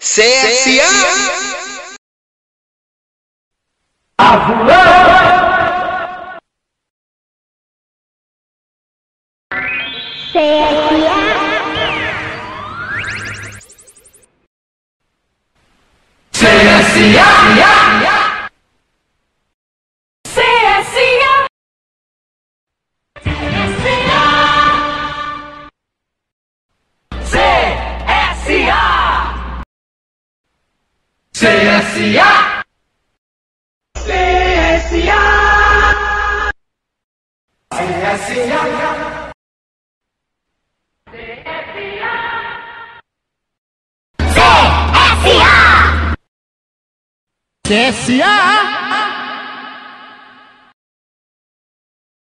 CSA. CSA. CSA. CSA.